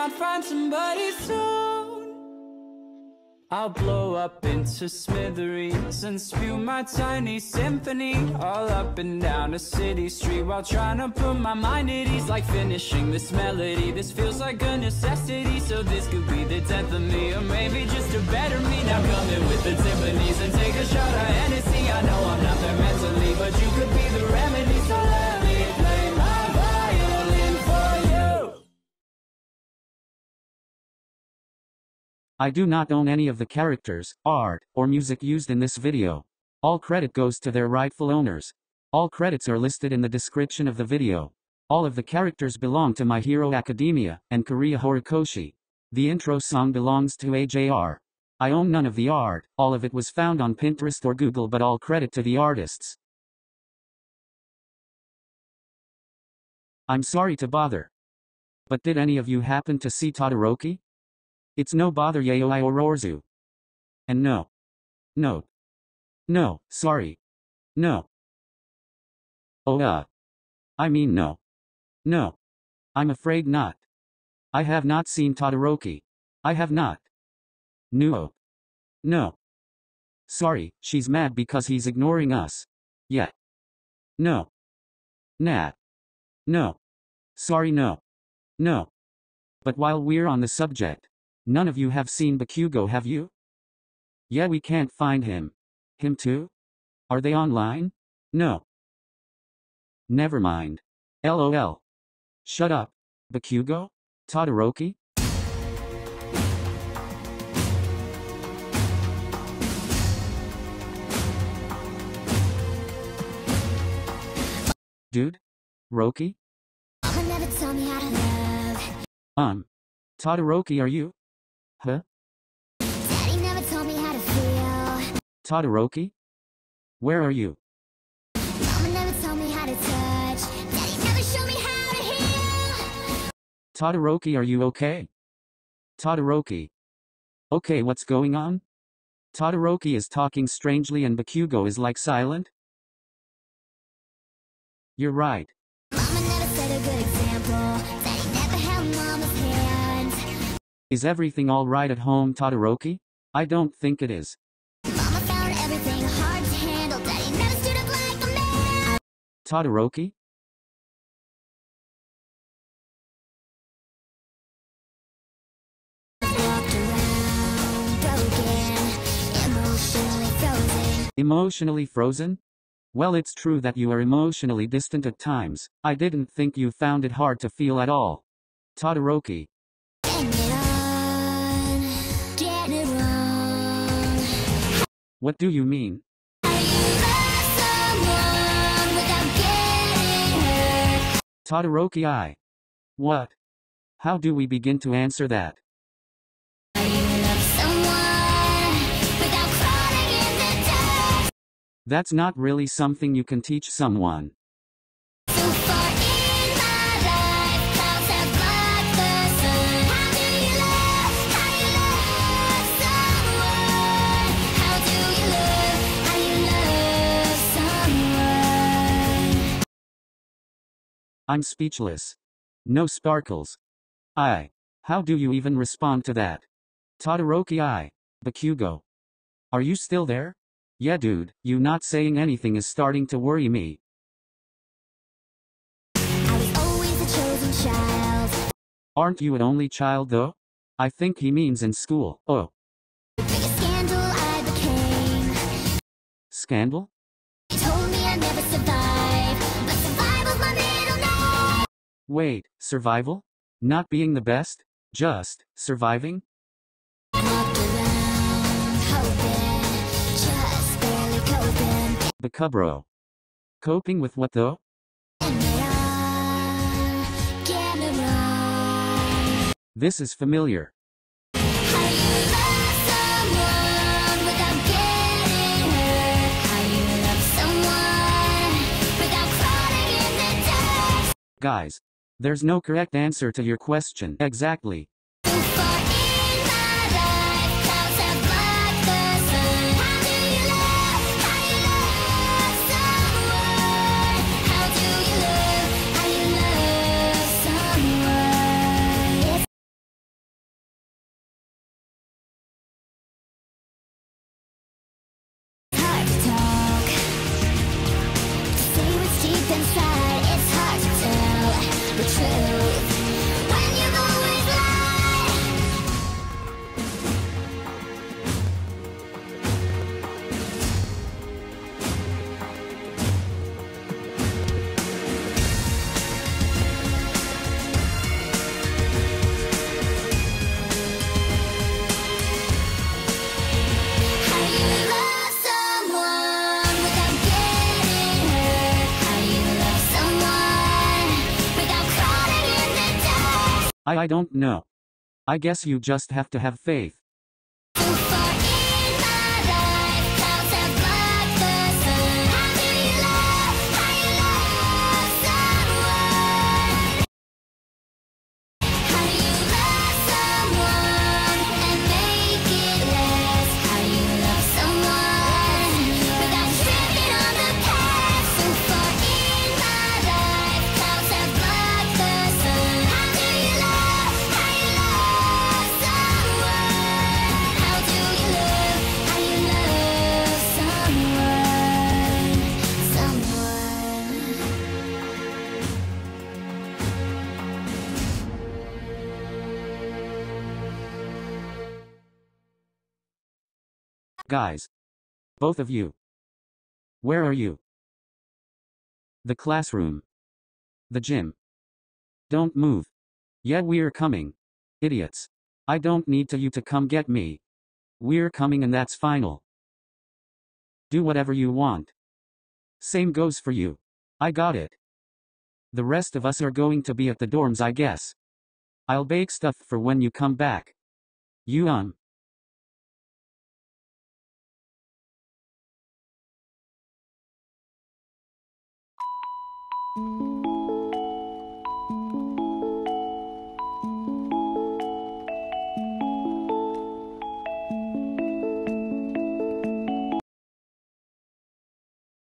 I'd find somebody soon. I'll blow up into smithereens and spew my tiny symphony all up and down a city street while trying to put my mind at ease like finishing this melody. This feels like a necessity, so this could be the death of me, or maybe just a better me. Now come in with the Tiffany's and take a shot of Hennessy. I know I'm not there mentally, but you could be the remedy, so let I do not own any of the characters, art, or music used in this video. All credit goes to their rightful owners. All credits are listed in the description of the video. All of the characters belong to My Hero Academia, and Kohei Horikoshi. The intro song belongs to AJR. I own none of the art, all of it was found on Pinterest or Google but all credit to the artists. I'm sorry to bother. But did any of you happen to see Todoroki? It's no bother Yaoyorozu. And no. No. No, sorry. No. Oh uh. I mean no. No. I'm afraid not. I have not seen Todoroki. I have not. No. No. Sorry, she's mad because he's ignoring us. Yeah. No. Nat. No. Sorry no. No. But while we're on the subject, none of you have seen Bakugo have you? Yeah we can't find him. Him too? Are they online? No. Never mind. LOL. Shut up. Bakugo? Todoroki? Dude? Roki? Never told me how to love. Um. Todoroki are you? Huh? Daddy never told me how to feel. Todoroki? Where are you? Mama never told me how to touch. Daddy never showed me how to heal. Todoroki are you okay? Todoroki. Okay what's going on? Todoroki is talking strangely and Bakugo is like silent? You're right. Mama never set a good example. Is everything alright at home Todoroki? I don't think it is. Mama found everything hard to handle. Daddy never stood up like a man. Todoroki? Walked around emotionally frozen. Emotionally frozen? Well it's true that you are emotionally distant at times. I didn't think you found it hard to feel at all. Todoroki. What do you mean? Todoroki I. What? How do we begin to answer that? That's not really something you can teach someone. I'm speechless. No sparkles. I. How do you even respond to that? Todoroki I. Bakugo. Are you still there? Yeah dude, you not saying anything is starting to worry me. I was always the chosen child. Aren't you an only child though? I think he means in school. Oh, scandal Wait, survival? Not being the best? Just, surviving? The barely coping. With what though? This is familiar. Guys, there's no correct answer to your question. Exactly. I I don't know. I guess you just have to have faith. Guys. Both of you. Where are you? The classroom. The gym. Don't move. Yeah, we're coming. Idiots. I don't need to you to come get me. We're coming and that's final. Do whatever you want. Same goes for you. I got it. The rest of us are going to be at the dorms, I guess. I'll bake stuff for when you come back. You um. Música